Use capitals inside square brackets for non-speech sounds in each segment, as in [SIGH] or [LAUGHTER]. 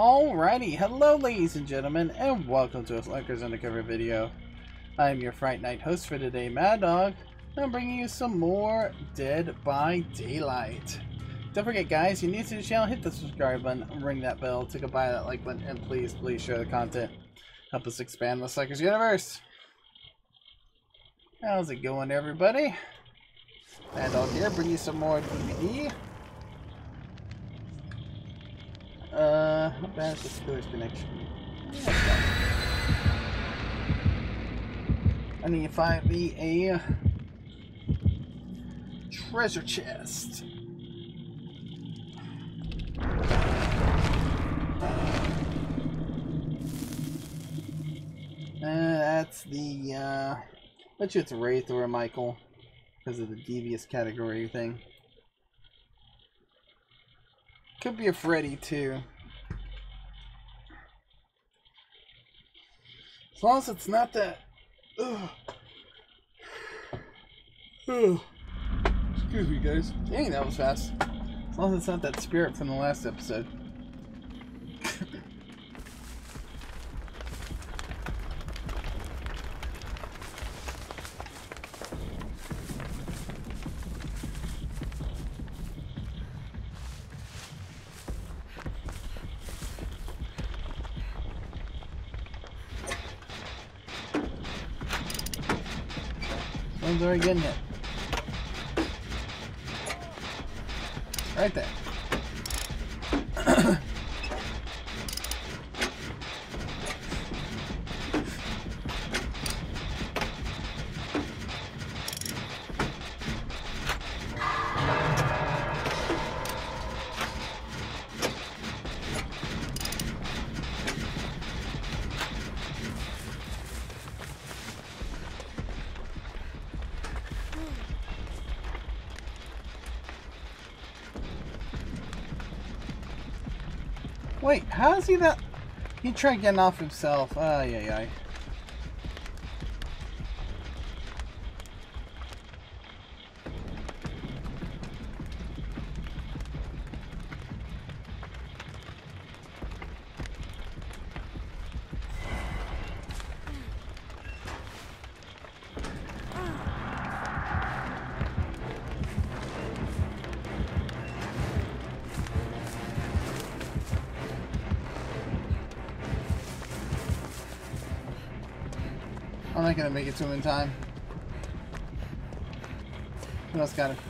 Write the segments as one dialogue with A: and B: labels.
A: Alrighty, hello ladies and gentlemen, and welcome to a Slackers Undercover video. I am your Fright Night host for today, Madog, and I'm bringing you some more Dead by Daylight. Don't forget guys, if you're new to the channel, hit the subscribe button, ring that bell, take a bite that like button, and please, please share the content. Help us expand the Slackers universe. How's it going everybody? Madog here, bring you some more DBD. Uh, how bad is the Steelers connection? I need to find me a treasure chest. Uh, that's the, uh, bet you it's Wraith or Michael because of the devious category thing. Could be a Freddy too. As long as it's not that. Ugh. Ugh. Excuse me, guys. Dang, that was fast. As long as it's not that spirit from the last episode. One's already getting hit. Right there. Tried getting off himself. Ay, ay, ay. Make it to him in time. Who else got it?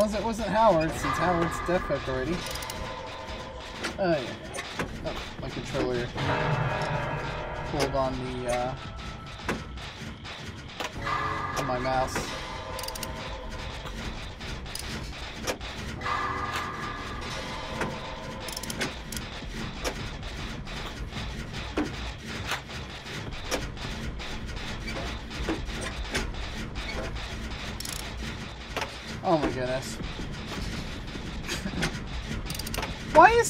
A: Long as it wasn't Howard, since Howard's death hook already. Oh, yeah. Oh, my controller pulled on the, uh, on my mouse.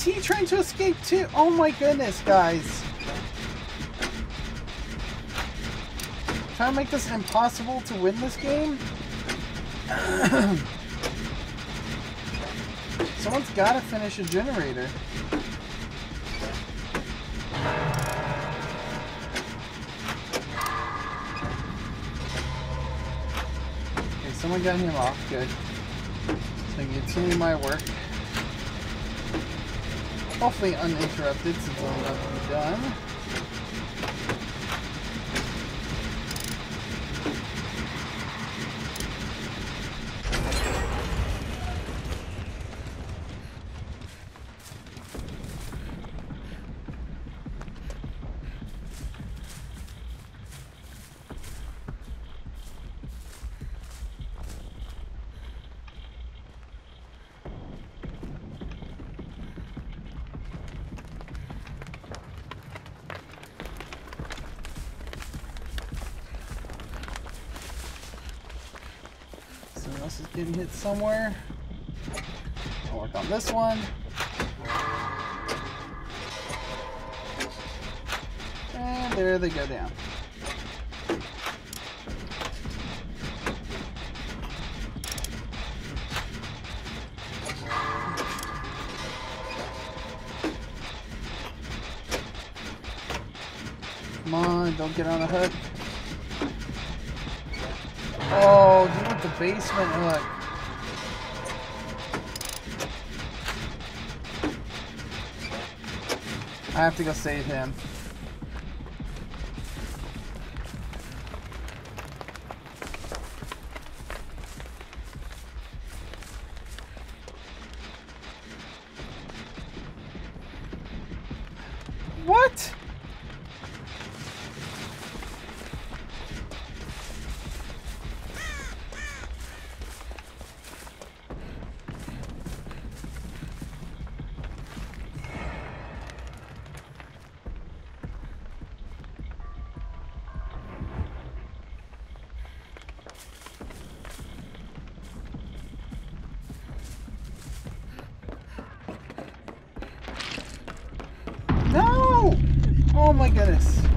A: Is he trying to escape too? Oh my goodness, guys. Trying to make this impossible to win this game? [COUGHS] Someone's gotta finish a generator. Okay, someone got him off. Good. So I continue my work. Hopefully uninterrupted since I'm done. Getting hit somewhere. I'll work on this one. And there they go down. Come on, don't get on the hook. Basement hook. I have to go save him. My goodness.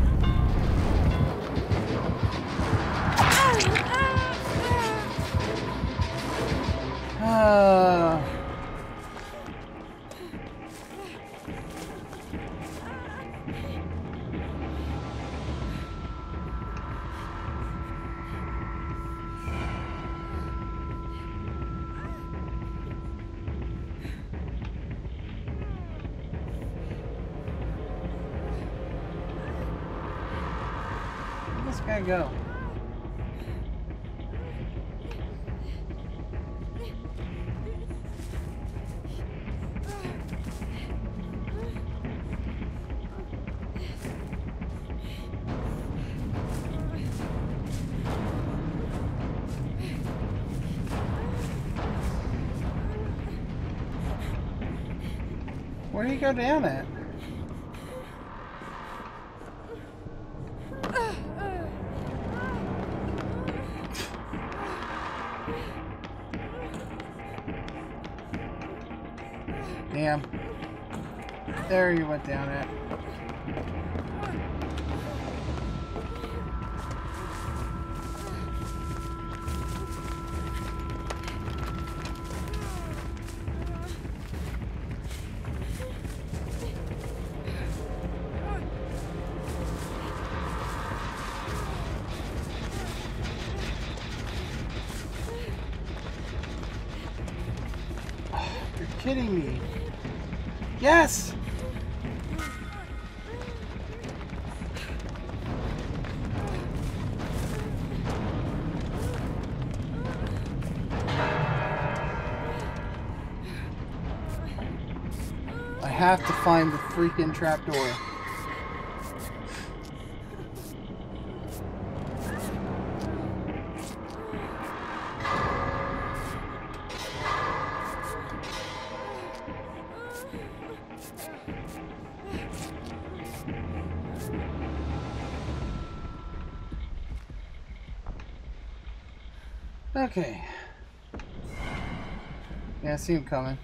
A: Go down at? Kidding me. Yes! I have to find the freaking trapdoor. See him coming.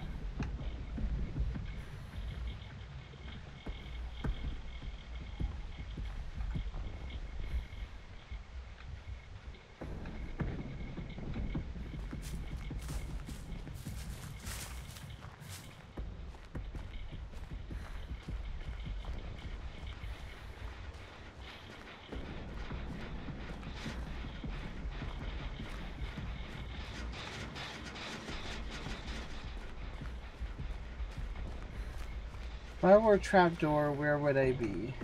A: If I were a trapdoor, where would I be?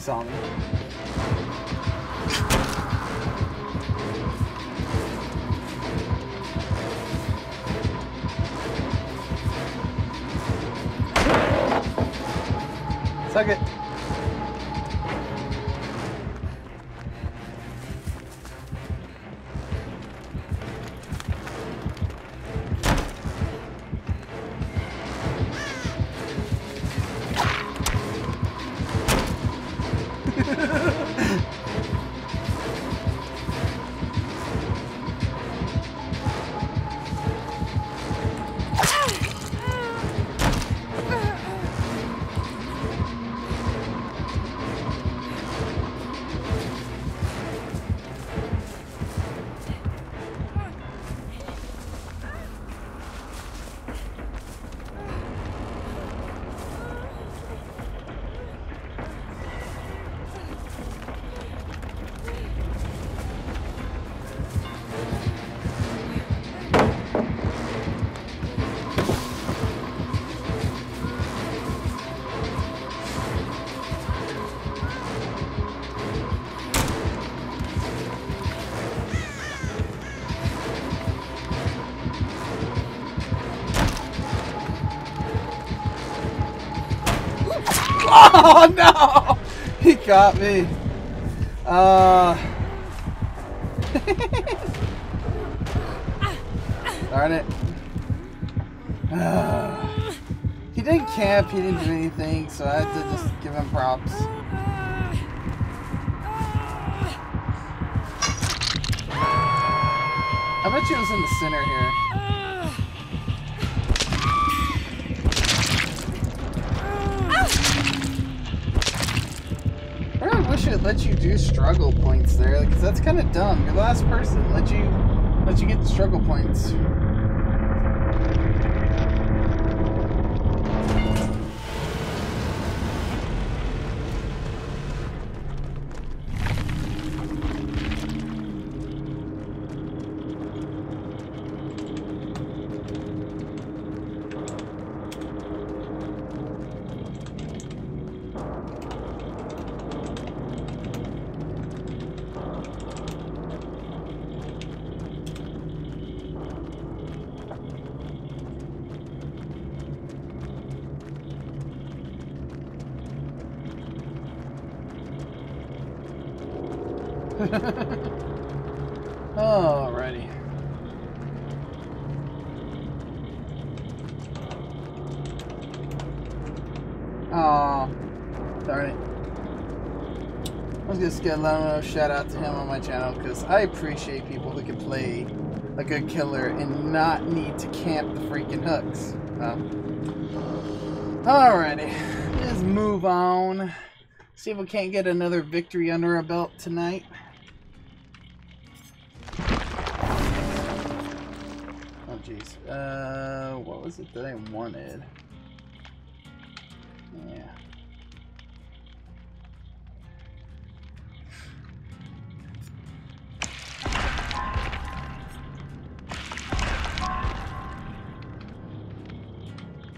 A: Saw. Oh no! He got me. Uh. [LAUGHS] Darn it. Uh, [SIGHS] he didn't camp, he didn't do anything, so I had to just give him props. I bet you it was in the center here. Let you do struggle points there, because that's kind of dumb. You're the last person. Let you let you get the struggle points. [LAUGHS] Alrighty. Aw, darn it. I was gonna get a little shout out to him on my channel because I appreciate people who can play a good killer and not need to camp the freaking hooks. So. Alrighty, let's move on. See if we can't get another victory under our belt tonight. What was it that I wanted? Yeah.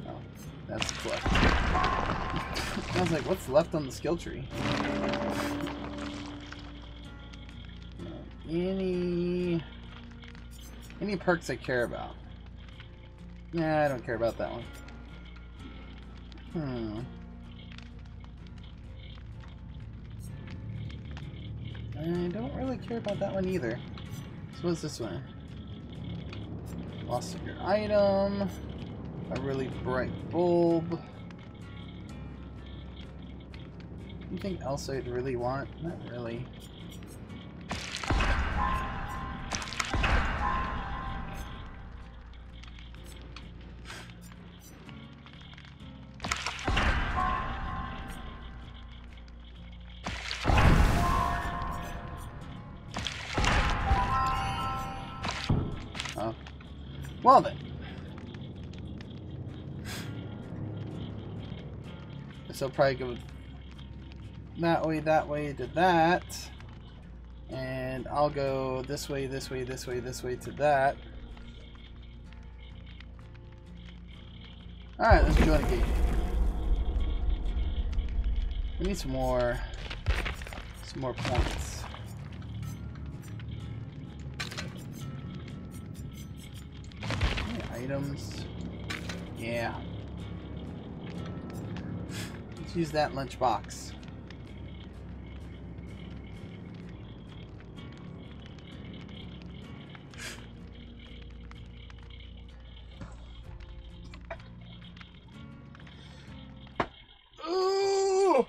A: Oh, that's collect. [LAUGHS] I was like, what's left on the skill tree? Any any perks I care about? Nah, I don't care about that one. Hmm. I don't really care about that one either. So what's this one? Lost your item. A really bright bulb. Anything else I'd really want? Not really. So probably go that way, that way to that. And I'll go this way, this way, this way, this way to that. Alright, let's join a gate. We need some more some more points. Any items. Yeah. Use that lunchbox. Oh,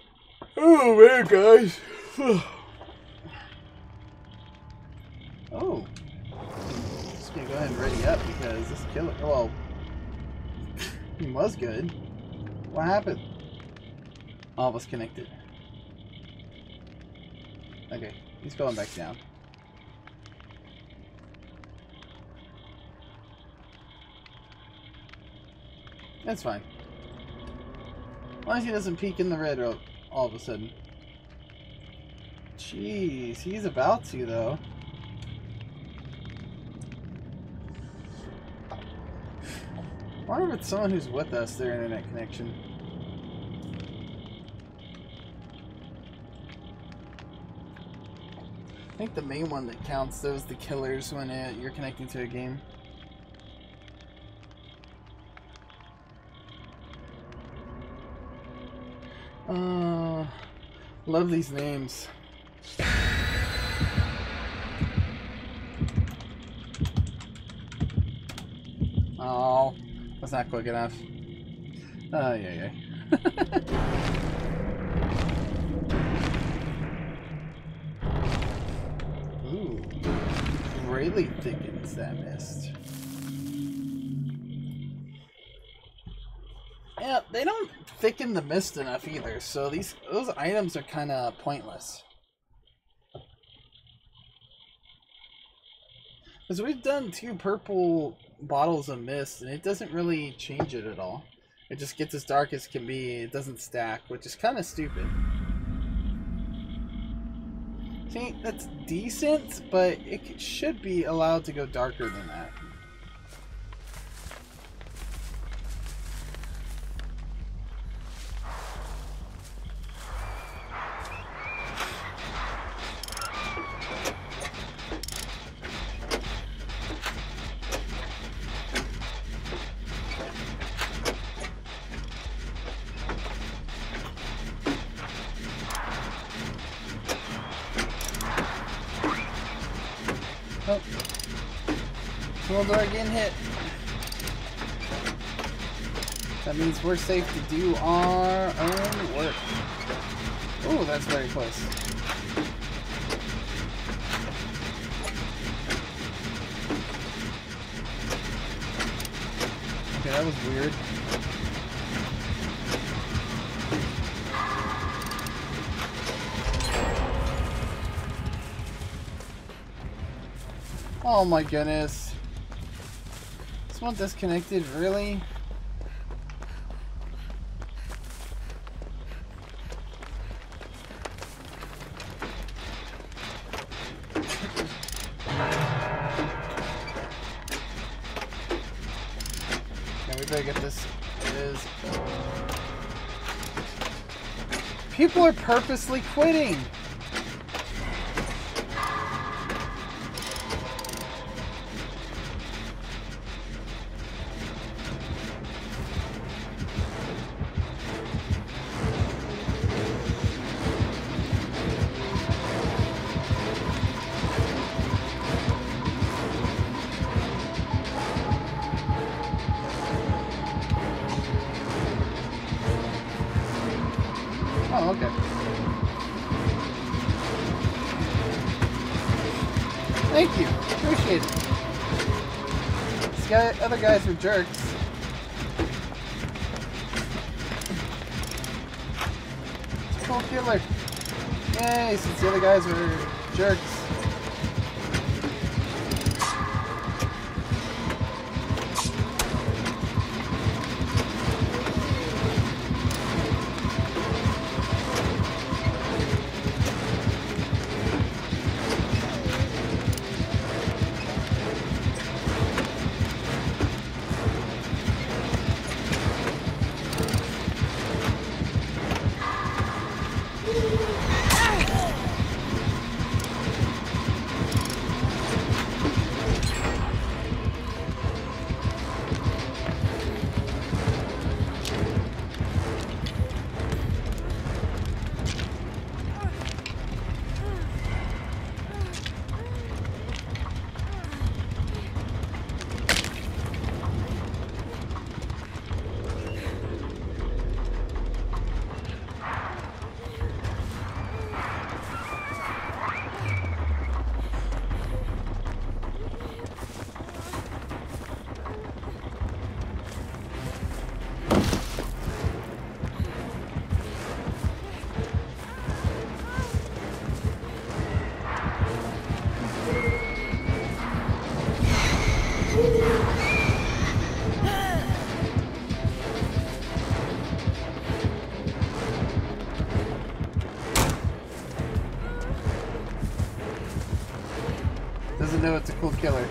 A: oh man, guys. [SIGHS] oh. Just gonna go ahead and ready up because this killer. Well, [LAUGHS] he was good. What happened? All of us connected. Okay, he's going back down. That's fine. As long as he doesn't peek in the red rope all of a sudden. Jeez, he's about to though. I wonder if it's someone who's with us, their internet connection. Think the main one that counts those the killers when it, you're connecting to a game. Uh, love these names. Oh, that's not quick enough. Oh, yeah, yeah. [LAUGHS] greatly thickens that mist. Yeah, they don't thicken the mist enough either, so these those items are kind of pointless. Because we've done two purple bottles of mist, and it doesn't really change it at all. It just gets as dark as can be, it doesn't stack, which is kind of stupid. See, that's decent, but it should be allowed to go darker than that. We're safe to do our own work. Oh, that's very close. Okay, that was weird. Oh my goodness. This one disconnected, really? Purposely quitting. Guy, other guys are jerks. Cool killer. Yay, since the other guys are jerks. It's a cool killer.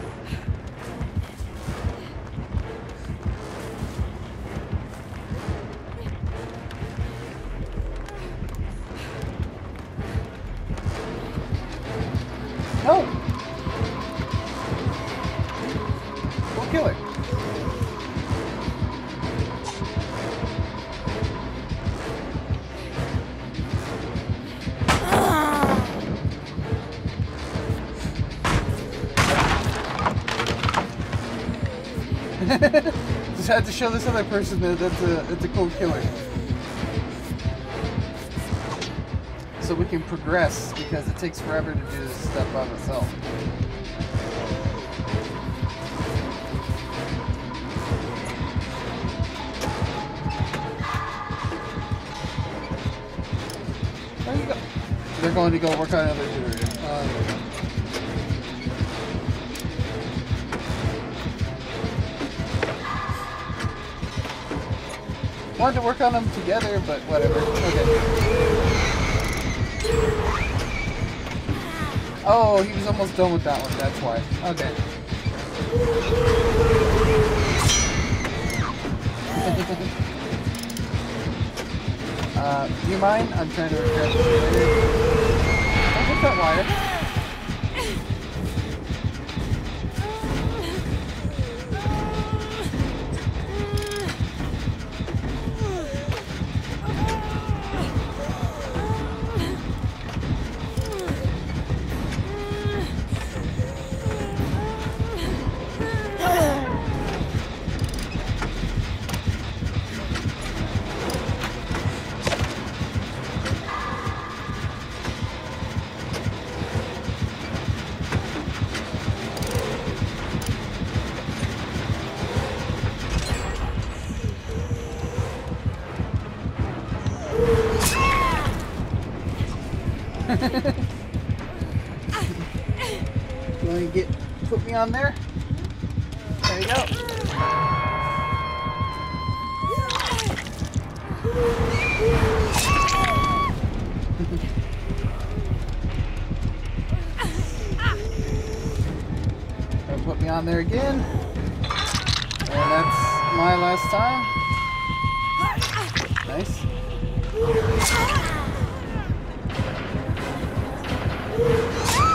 A: Had to show this other person that a that's a cool killer. So we can progress because it takes forever to do this stuff by myself. You go? They're going to go work on another generator. Wanted to work on them together, but whatever. Okay. Oh, he was almost done with that one, that's why. Okay. [LAUGHS] uh, do you mind? I'm trying to repair this. Don't hit that wire. You want to get put me on there? There you go. Put me on there again. And that's my last time. Nice. Ah! [LAUGHS]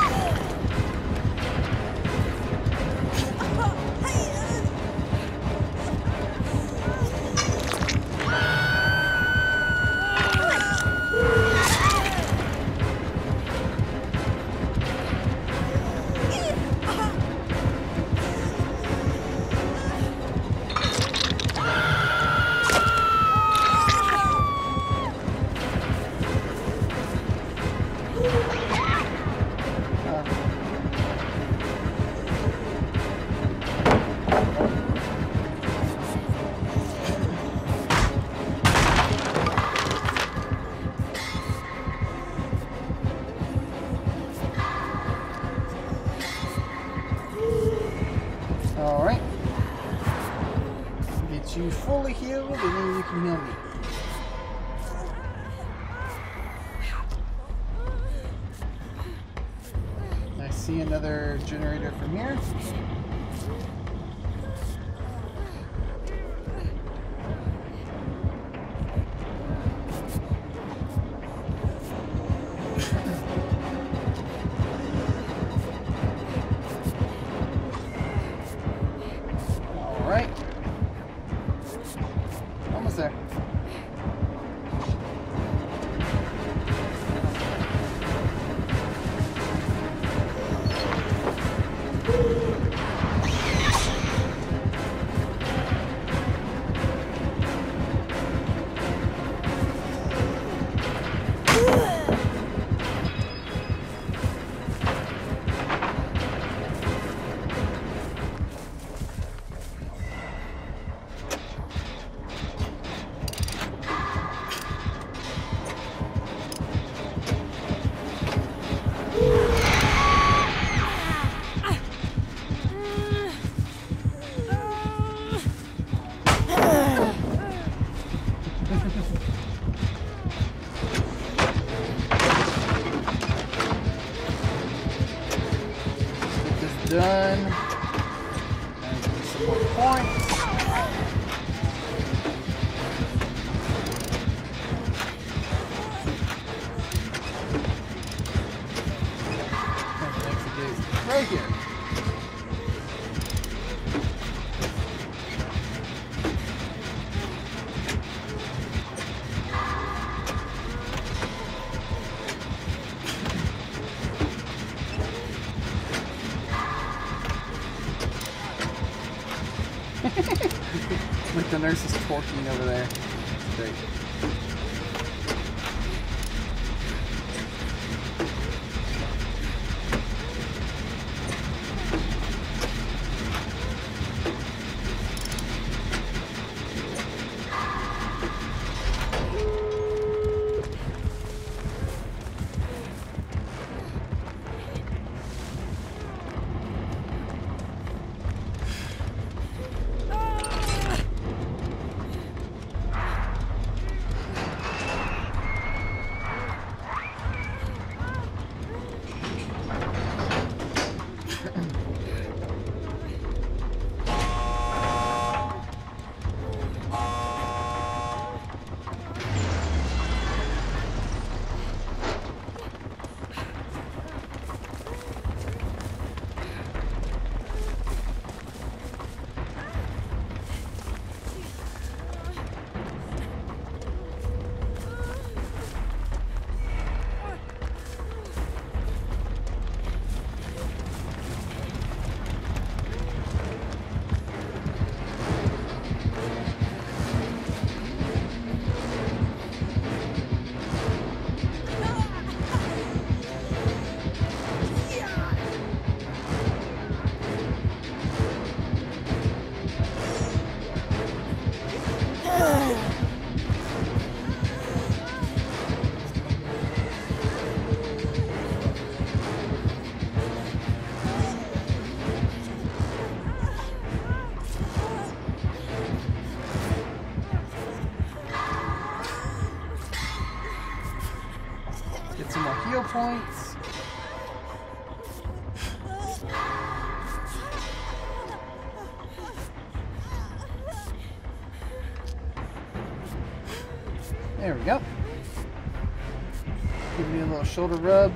A: Alright. Almost Great. Points. There we go. Give me a little shoulder rub.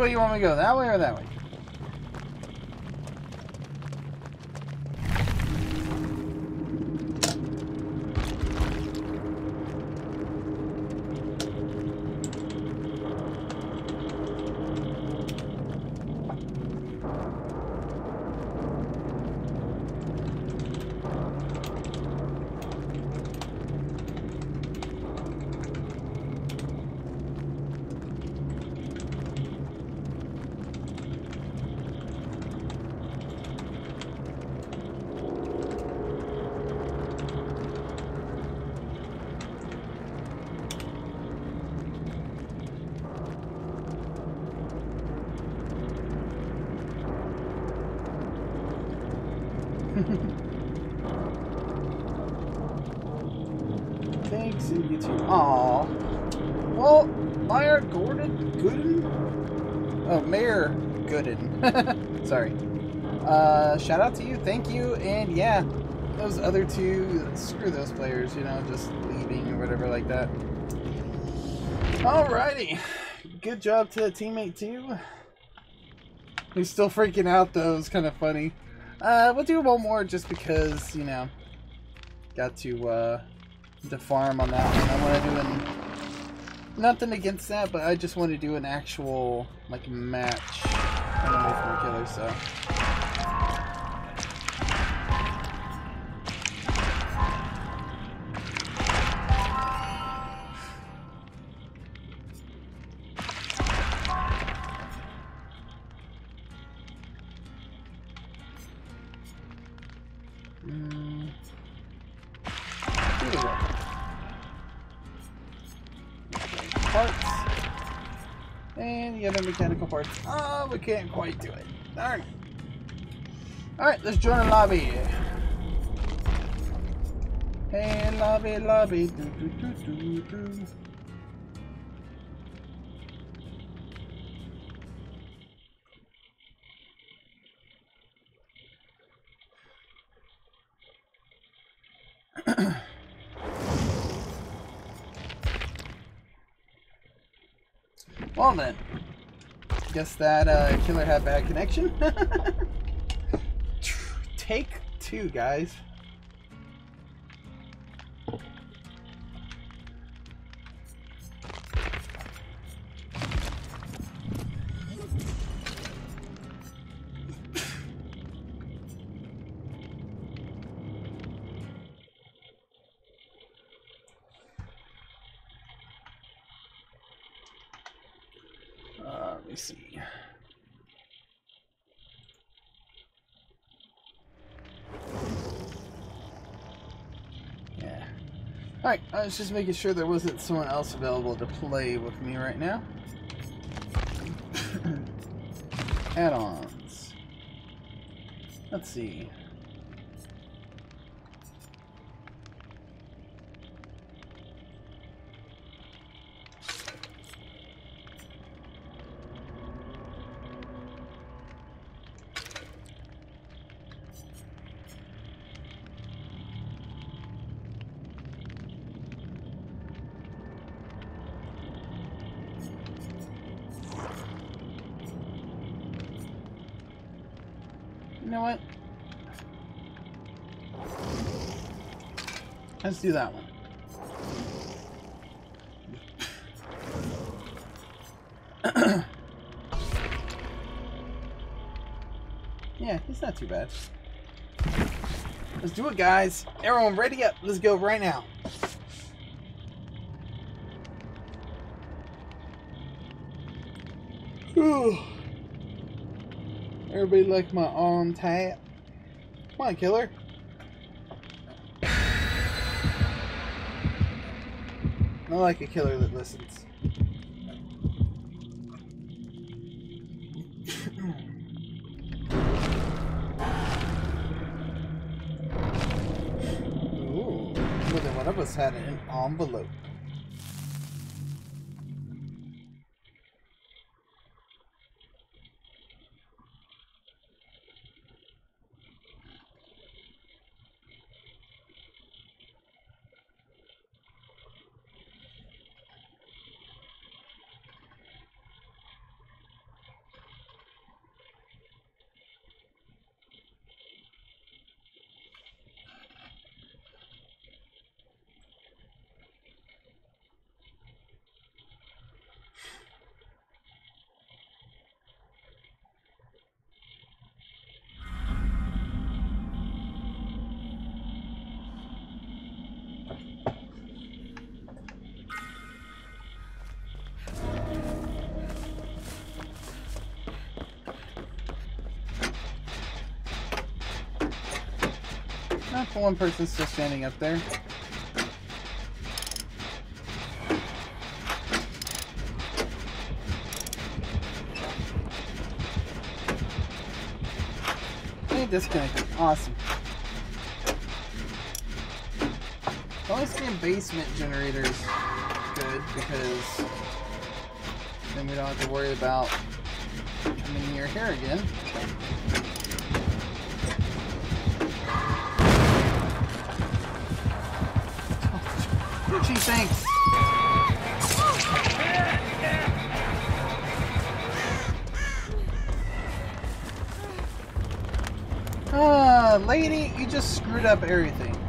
A: Which way you want me to go? That way or that way? Thanks, and you too. Aww. Well, Mayor Gordon Gooden? Oh, Mayor Gooden. [LAUGHS] Sorry. Uh, shout out to you, thank you, and yeah, those other two, screw those players, you know, just leaving or whatever like that. Alrighty. Good job to the teammate too. He's still freaking out though, it's kind of funny. Uh, we'll do one more just because, you know, got to, uh, the farm on that one. I want to do an nothing against that, but I just want to do an actual like match and away from the killer. So can't quite do it. Darn. Alright, let's join the lobby. Hey, lobby, lobby. Do, do, do, do, do. [CLEARS THROAT] well then, guess that uh, killer had bad connection. [LAUGHS] Take two, guys. I was just making sure there wasn't someone else available to play with me right now. [COUGHS] Add-ons. Let's see. You know what? Let's do that one. [COUGHS] yeah, it's not too bad. Let's do it, guys. Everyone, ready up. Let's go right now. Everybody like my on tap. Come on, killer. [SIGHS] I like a killer that listens. [COUGHS] Ooh, more than one of us had an envelope. One person still standing up there. Hey, disconnected. Awesome. Always being basement generators good because then we don't have to worry about coming near here again. Thanks. Ah, lady, you just screwed up everything.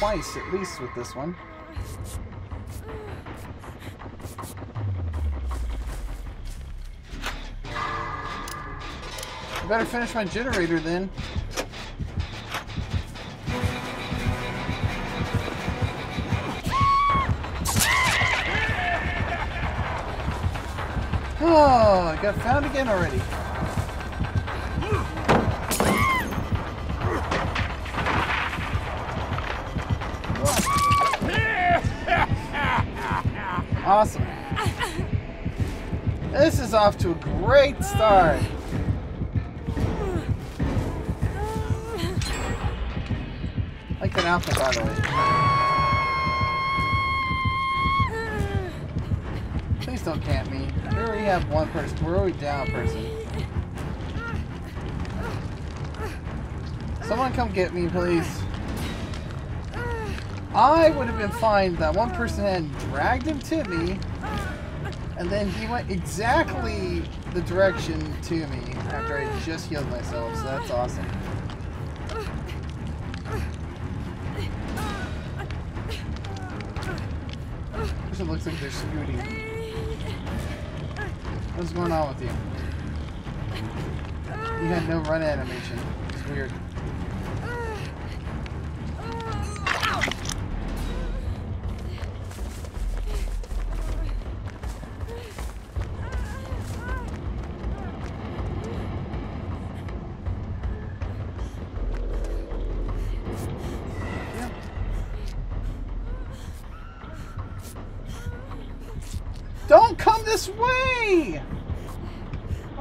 A: Twice at least with this one. I better finish my generator then. [SIGHS] Oh, I got found again already. Awesome. This is off to a great start. like that outfit, by the way. Please don't camp me. We already have one person. We're already down person. Someone come get me, please. I would have been fine that one person had dragged him to me, and then he went exactly the direction to me after I just healed myself, so that's awesome. It looks like they're scooting. What's going on with you? You had no run animation. It's weird.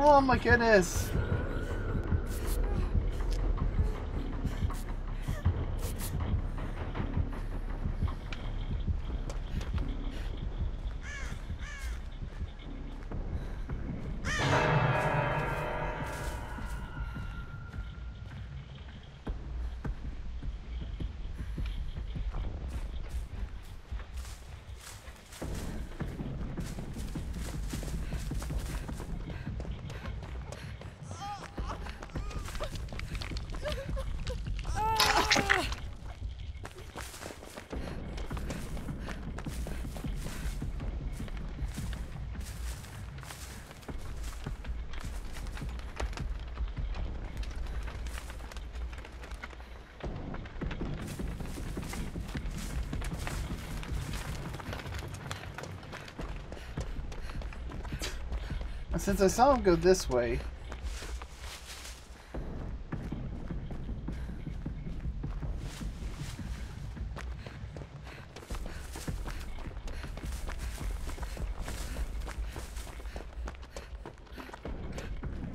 A: Oh my goodness. Since I saw him go this way,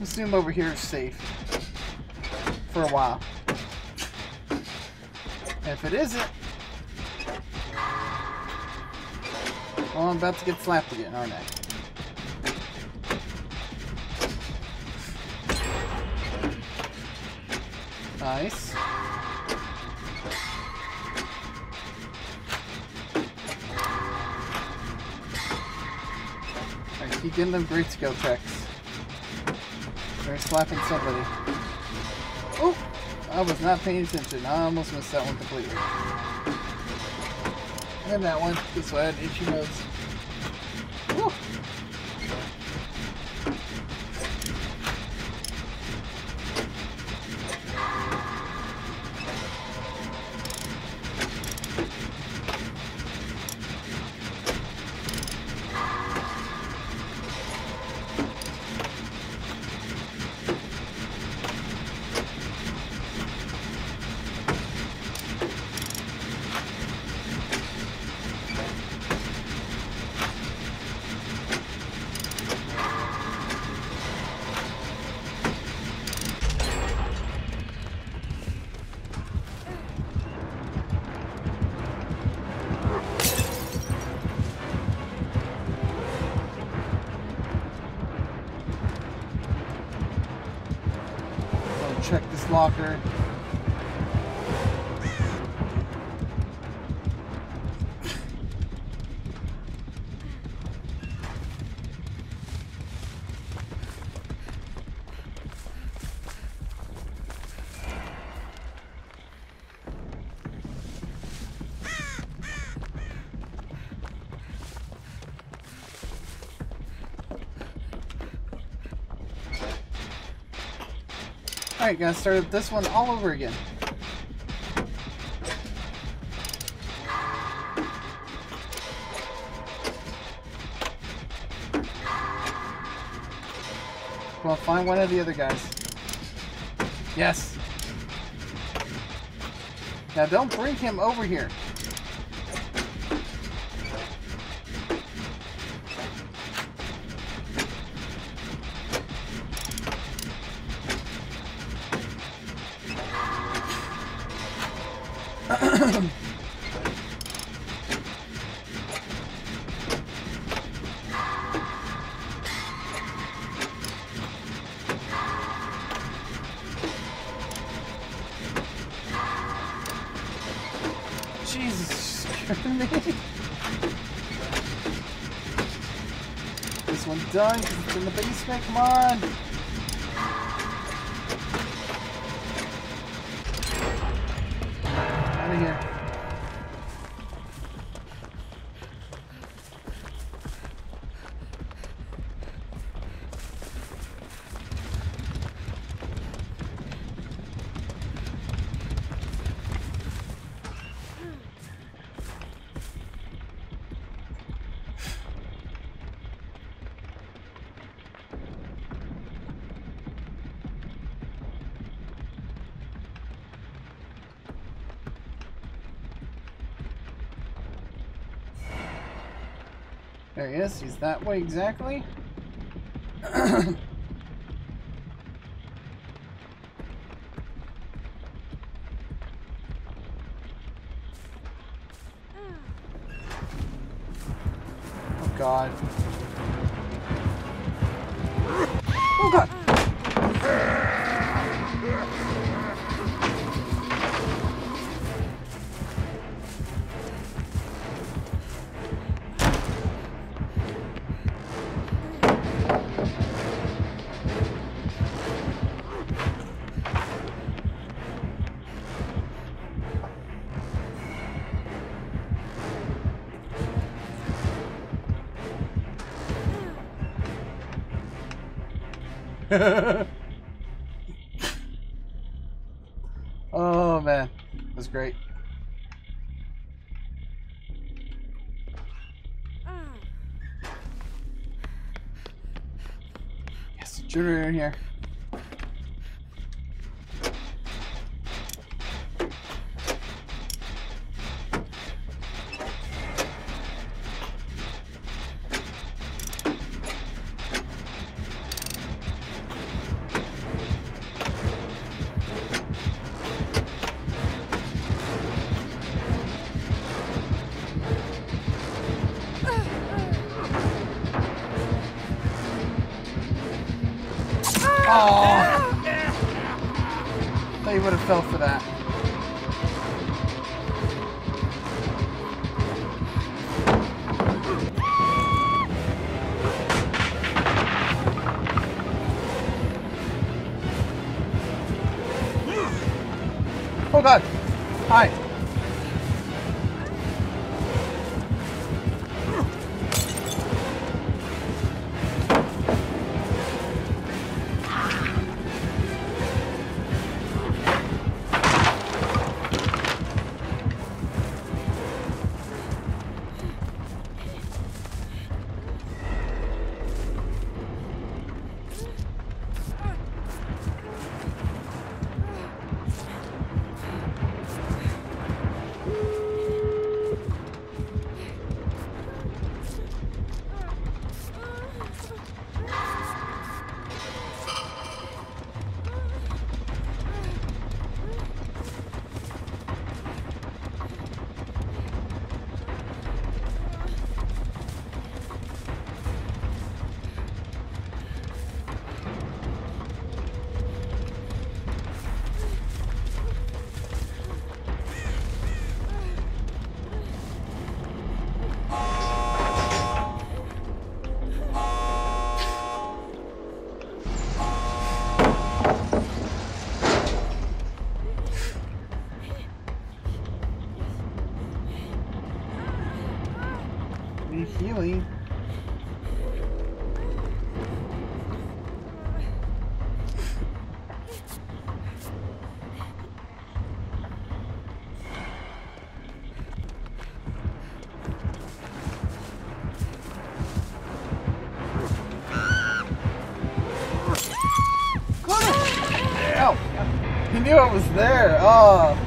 A: assume over here is safe for a while. If it isn't, well, I'm about to get slapped again, aren't I? Nice. Alright, keep getting them great skill checks. They're slapping somebody. Oh! I was not paying attention. I almost missed that one completely. And that one. This I had itchy nose. Alright, gotta start this one all over again. On, find one of the other guys. Yes. Now don't bring him over here. [CLEARS THROAT] Jesus. This one's done because it's in the basement. Come on. There he is. He's that way exactly. [CLEARS THROAT] [LAUGHS] oh man, that's great. Would have fell for that. Knew I was there. Oh.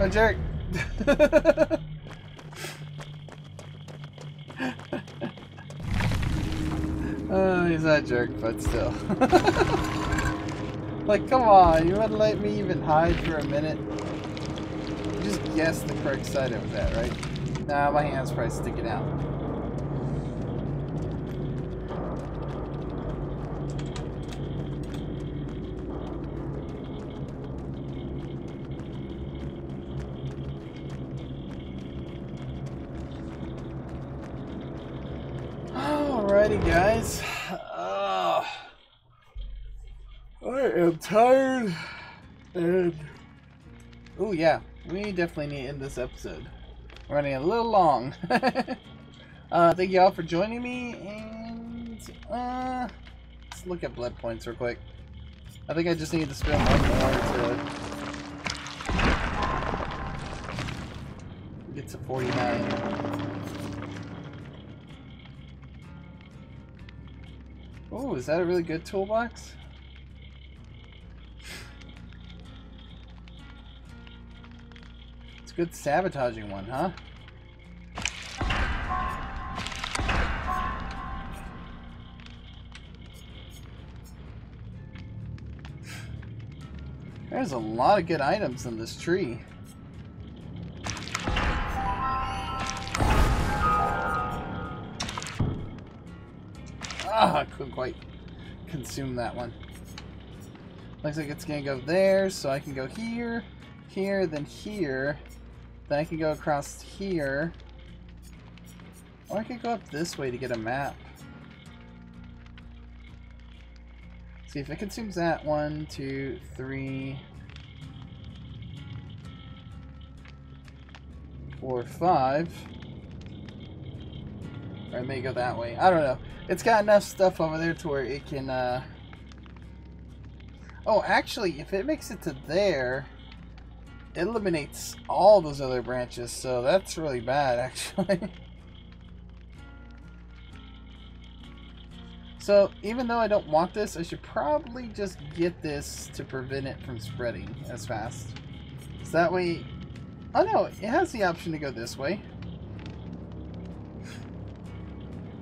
A: oh a jerk. [LAUGHS] oh, he's a jerk, but still. [LAUGHS] like, come on, you wouldn't let me even hide for a minute? You just guessed the correct side of that, right? Nah, my hand's probably sticking out. Alrighty, guys. Uh, I am tired and. Oh, yeah. We definitely need to end this episode. We're running a little long. [LAUGHS] uh, thank you all for joining me, and. Uh, let's look at blood points real quick. I think I just need to spend one more to. Get to 49. Oh, is that a really good toolbox? It's good sabotaging one, huh? There's a lot of good items in this tree. Ah, I couldn't quite consume that one. Looks like it's gonna go there, so I can go here, here, then here. Then I can go across here. Or I could go up this way to get a map. See if it consumes that. One, two, three, four, five. Or I may go that way. I don't know. It's got enough stuff over there to where it can, uh... Oh, actually, if it makes it to there, it eliminates all those other branches, so that's really bad, [LAUGHS] actually. so, even though I don't want this, I should probably just get this to prevent it from spreading as fast. So that way... Oh no, it has the option to go this way.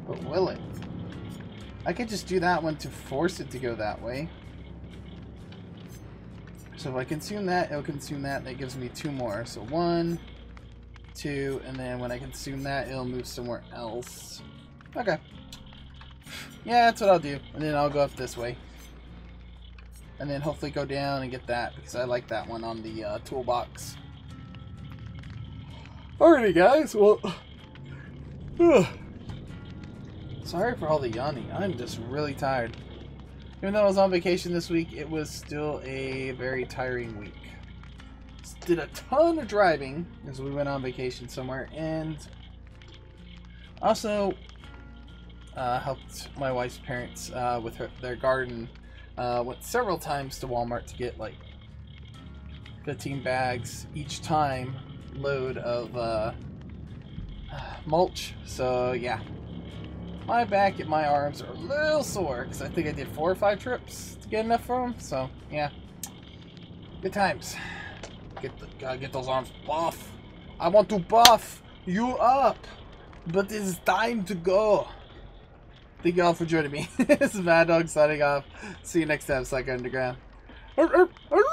A: But will it? I could just do that one to force it to go that way. So if I consume that, it'll consume that. That gives me two more. So one, two, and then when I consume that, it'll move somewhere else. Okay. Yeah, that's what I'll do. And then I'll go up this way. And then hopefully go down and get that, because I like that one on the uh, toolbox. Alrighty, guys. Well... [SIGHS] [SIGHS] Sorry for all the yawning. I'm just really tired. Even though I was on vacation this week, it was still a very tiring week. Did a ton of driving as we went on vacation somewhere, and also uh, helped my wife's parents uh, with her, their garden. Uh, went several times to Walmart to get like 15 bags each time load of uh, mulch. So yeah, my back and my arms are a little sore because I think I did four or five trips to get enough for them. So, yeah. Good times. Get the, gotta get those arms buff. I want to buff you up. But it's time to go. Thank you all for joining me. [LAUGHS] this is Madog signing off. See you next time, Psycho Underground. Arr, arr, arr.